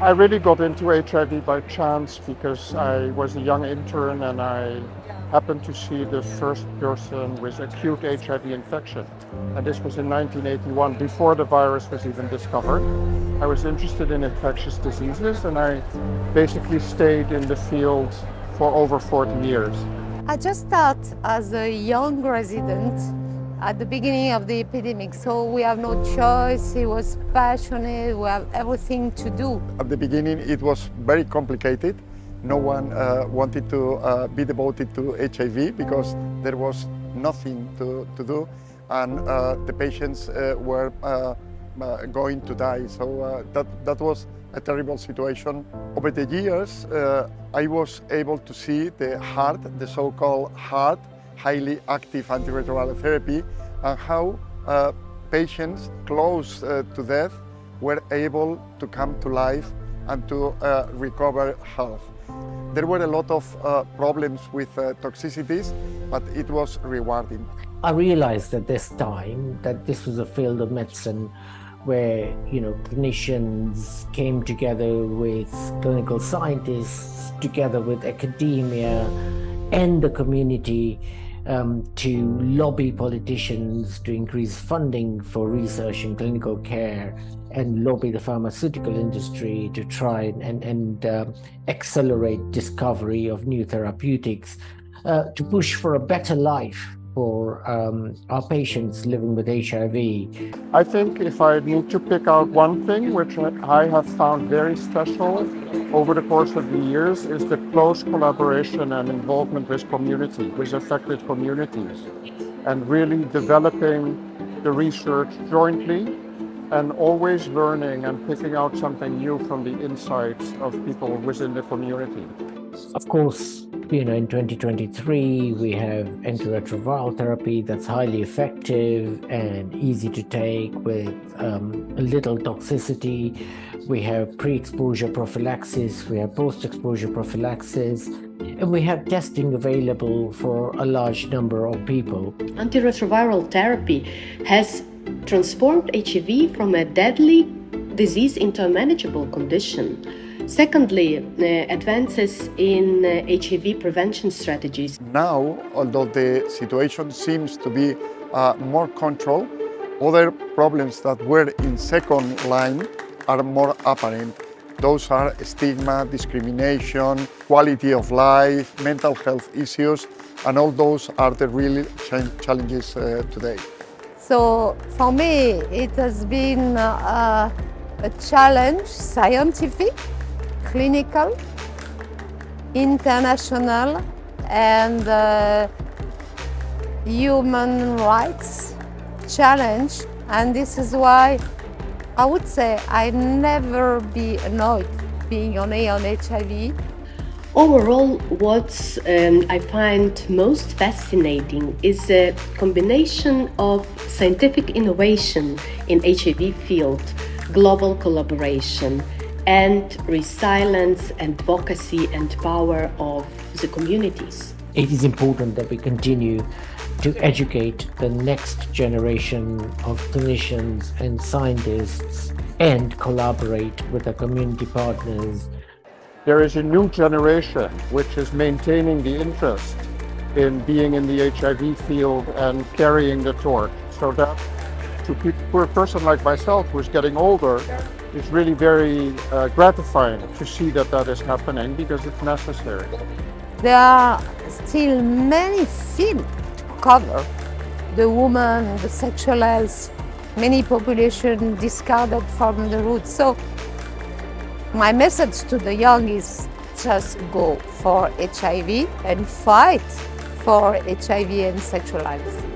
I really got into HIV by chance because I was a young intern and I happened to see the first person with acute HIV infection. And this was in 1981, before the virus was even discovered. I was interested in infectious diseases and I basically stayed in the field for over 40 years. I just started as a young resident at the beginning of the epidemic, so we have no choice. He was passionate, we have everything to do. At the beginning, it was very complicated. No one uh, wanted to uh, be devoted to HIV because there was nothing to, to do, and uh, the patients uh, were uh, uh, going to die. So that, that was a terrible situation. Over the years, I was able to see the HAART, the so-called HAART, highly active antiretroviral therapy, and how uh, patients close uh, to death were able to come to life and to uh, recover health. There were a lot of uh, problems with uh, toxicities, but it was rewarding. I realized at this time that this was a field of medicine where you know clinicians came together with clinical scientists together with academia and the community um, to lobby politicians to increase funding for research and clinical care and lobby the pharmaceutical industry to try and, and uh, accelerate discovery of new therapeutics uh, to push for a better life for um, our patients living with HIV? I think if I need to pick out one thing which I have found very special over the course of the years is the close collaboration and involvement with community, with affected communities, and really developing the research jointly and always learning and picking out something new from the insights of people within the community. Of course, you know, in 2023, we have antiretroviral therapy that's highly effective and easy to take with um, a little toxicity. We have pre exposure prophylaxis, we have post exposure prophylaxis, and we have testing available for a large number of people. Antiretroviral therapy has transformed HIV from a deadly disease into a manageable condition. Secondly, uh, advances in uh, HIV prevention strategies. Now, although the situation seems to be uh, more controlled, other problems that were in second line are more apparent. Those are stigma, discrimination, quality of life, mental health issues, and all those are the real challenges uh, today. So for me, it has been uh, a challenge, scientific, clinical, international, and uh, human rights challenge. And this is why I would say I never be annoyed being on A on HIV. Overall, what um, I find most fascinating is the combination of scientific innovation in HIV field, global collaboration, and resilience, advocacy, and power of the communities. It is important that we continue to educate the next generation of clinicians and scientists and collaborate with our community partners. There is a new generation which is maintaining the interest in being in the HIV field and carrying the torch. So that to a person like myself who's getting older, it's really very uh, gratifying to see that that is happening because it's necessary. There are still many fields to cover. The woman, the sexual health, many population discarded from the roots. So my message to the young is just go for HIV and fight for HIV and sexual health.